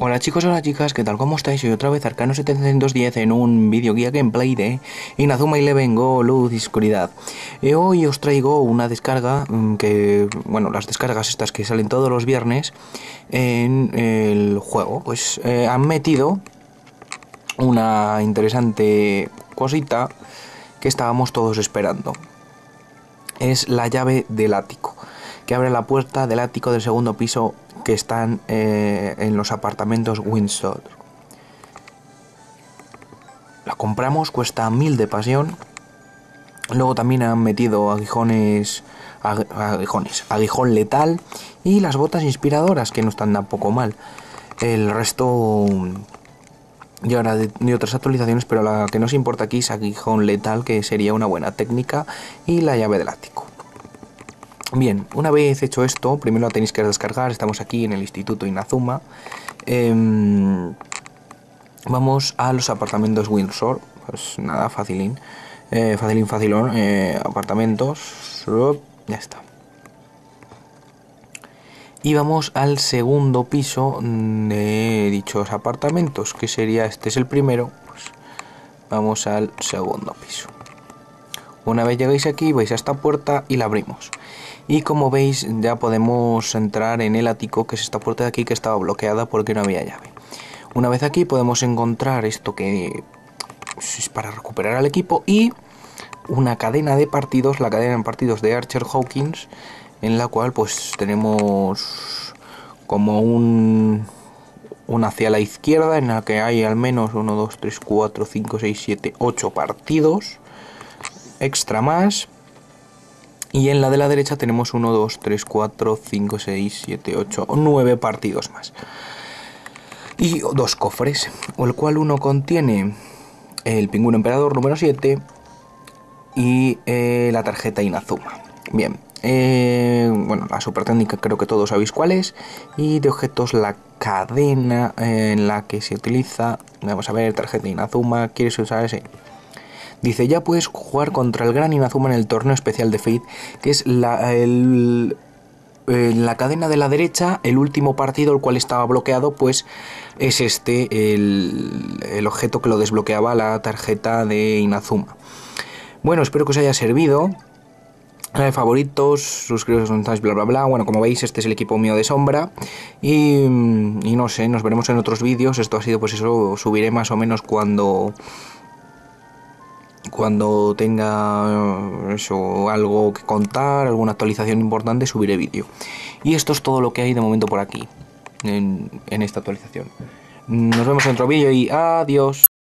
Hola chicos, hola chicas, ¿qué tal? ¿Cómo estáis? Soy otra vez Arcano710 en un vídeo guía gameplay de Inazuma Eleven Go Luz y Oscuridad. Eh, hoy os traigo una descarga mm, que, bueno, las descargas estas que salen todos los viernes en el juego, pues eh, han metido una interesante cosita que estábamos todos esperando. Es la llave del ático, que abre la puerta del ático del segundo piso que están eh, en los apartamentos Windsor. La compramos, cuesta mil de pasión. Luego también han metido aguijones, aguijones, aguijón letal y las botas inspiradoras que no están tampoco mal. El resto y ahora de, otras actualizaciones, pero la que nos importa aquí es aguijón letal, que sería una buena técnica, y la llave del ático. Bien, una vez hecho esto, primero lo tenéis que descargar, estamos aquí en el Instituto Inazuma. Em, vamos a los apartamentos Windsor, pues nada, facilín. Eh, facilín, facilón, eh, apartamentos, ya está. Y vamos al segundo piso de dichos apartamentos, que sería, este es el primero, pues vamos al segundo piso. Una vez llegáis aquí, vais a esta puerta y la abrimos. Y como veis ya podemos entrar en el ático, que es esta puerta de aquí que estaba bloqueada porque no había llave. Una vez aquí podemos encontrar esto que es para recuperar al equipo y una cadena de partidos, la cadena de partidos de Archer Hawkins, en la cual pues tenemos como un, un hacia la izquierda en la que hay al menos 1, 2, 3, 4, 5, 6, 7, 8 partidos extra más y en la de la derecha tenemos 1, 2, 3, 4, 5, 6, 7, 8, 9 partidos más. Y dos cofres, el cual uno contiene el pingüino emperador número 7 y eh, la tarjeta Inazuma. Bien, eh, bueno, la super técnica creo que todos sabéis cuál es. Y de objetos la cadena en la que se utiliza. Vamos a ver, tarjeta Inazuma, ¿quieres usar ese? Dice, ya puedes jugar contra el Gran Inazuma en el torneo especial de Fate, que es la, eh, la cadena de la derecha, el último partido, el cual estaba bloqueado, pues es este, el, el objeto que lo desbloqueaba la tarjeta de Inazuma. Bueno, espero que os haya servido. Eh, favoritos, suscribiros, bla bla bla. Bueno, como veis, este es el equipo mío de sombra. Y, y no sé, nos veremos en otros vídeos. Esto ha sido, pues eso, subiré más o menos cuando cuando tenga eh, eso, algo que contar, alguna actualización importante, subiré vídeo. Y esto es todo lo que hay de momento por aquí, en, en esta actualización. Nos vemos en otro vídeo y adiós.